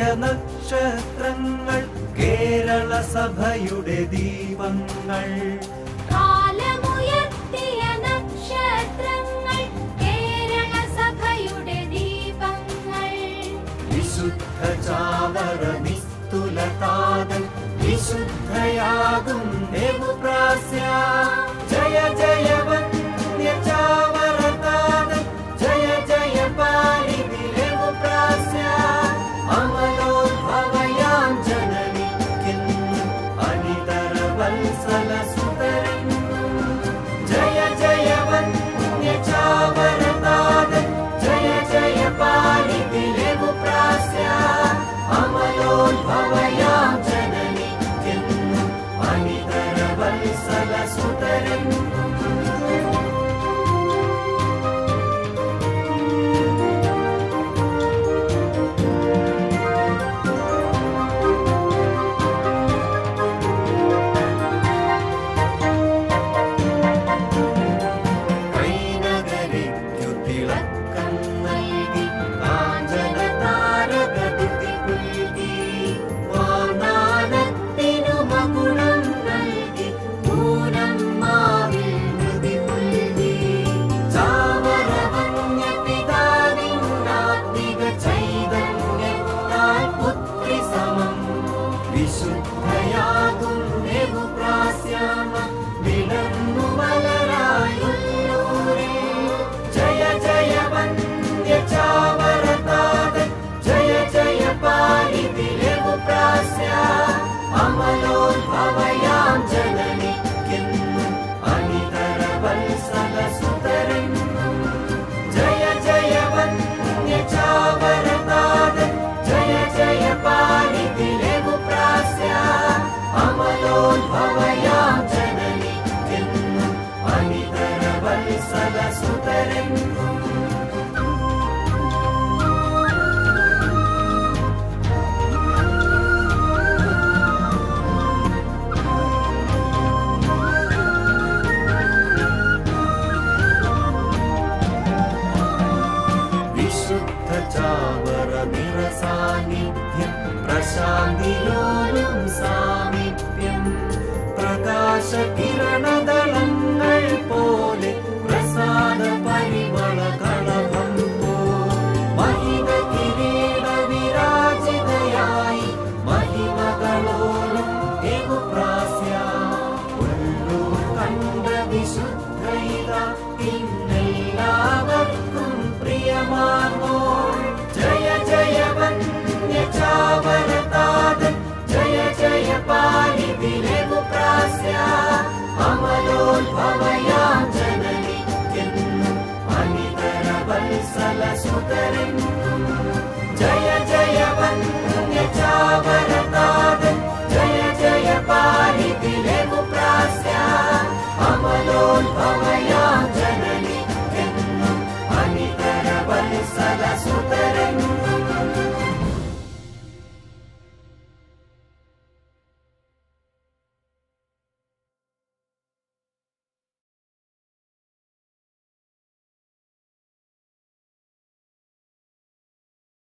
ഉദയ നക്ഷത്രങ്ങൾ കേരള സഭയുടെ ദീപങ്ങൾ. വിശുദ്ധ ചാവറ വിശുദ്ധയാകും ദേവുപ്രാ या तु प्राम जय जय वन्द्य चामरतात् जय जय पाणि विलेव प्रास्या चावरभिरसान्निध्यं प्रशान्ति सामिप्यं प्रकाशके